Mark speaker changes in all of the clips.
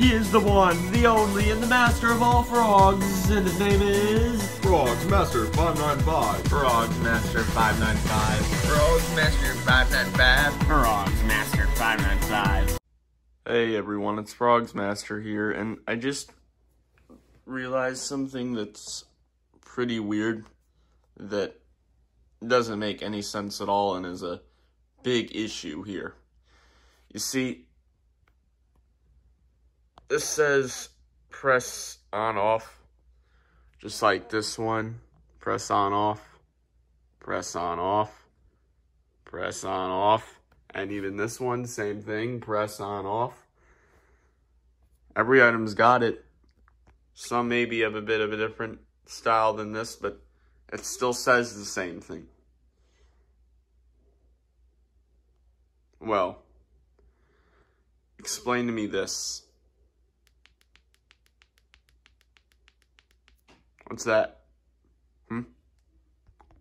Speaker 1: He is the one, the only, and the master of all frogs, and his name is...
Speaker 2: FrogzMaster595.
Speaker 1: Frogs Master 595.
Speaker 3: FrogzMaster595.
Speaker 1: Frogs Master 595.
Speaker 4: Hey everyone, it's FrogzMaster here, and I just realized something that's pretty weird that doesn't make any sense at all and is a big issue here. You see, this says press on off, just like this one. Press on off, press on off, press on off, and even this one, same thing, press on off. Every item's got it. Some maybe have a bit of a different style than this, but it still says the same thing. Well, explain to me this. What's that? Hmm?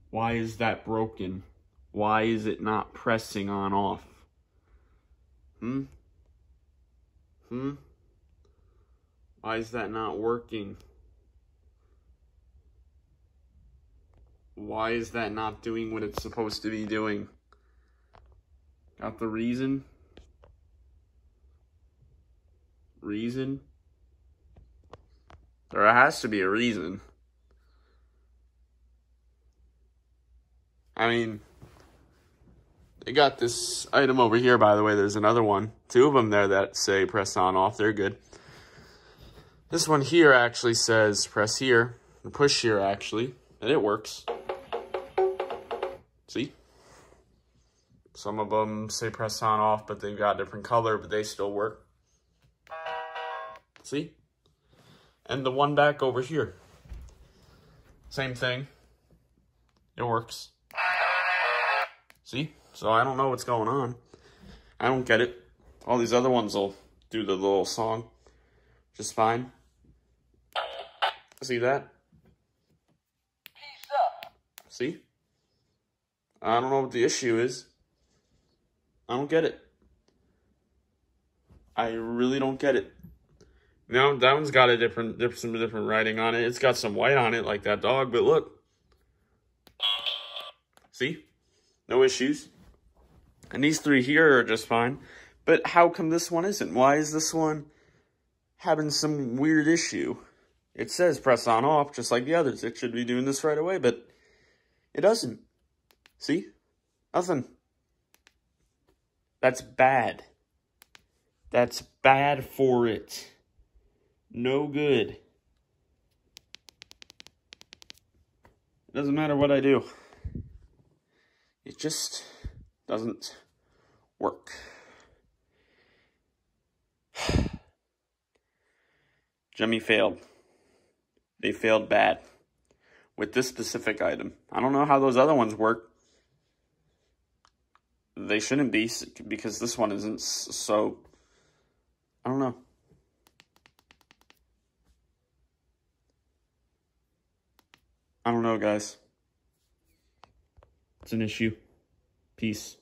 Speaker 4: Why is that broken? Why is it not pressing on off? Hmm? Hmm? Why is that not working? Why is that not doing what it's supposed to be doing? Got the reason? Reason? There has to be a reason. I mean, they got this item over here, by the way. There's another one. Two of them there that say press on off. They're good. This one here actually says press here, push here actually, and it works. See? Some of them say press on off, but they've got different color, but they still work. See? And the one back over here. Same thing. It works. See? So I don't know what's going on. I don't get it. All these other ones will do the little song just fine. See that? See? I don't know what the issue is. I don't get it. I really don't get it. Now that one's got a different, different, some different writing on it. It's got some white on it, like that dog. But look, see, no issues. And these three here are just fine. But how come this one isn't? Why is this one having some weird issue? It says press on off, just like the others. It should be doing this right away, but it doesn't. See? Nothing. That's bad. That's bad for it. No good. It doesn't matter what I do. Just doesn't work. Gemmy failed. They failed bad with this specific item. I don't know how those other ones work. They shouldn't be because this one isn't so. I don't know. I don't know, guys. It's an issue. Peace.